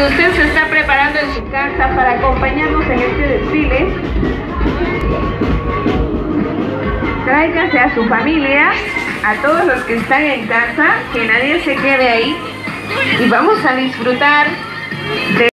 Si usted se está preparando en su casa para acompañarnos en este desfile, tráigase a su familia, a todos los que están en casa, que nadie se quede ahí y vamos a disfrutar de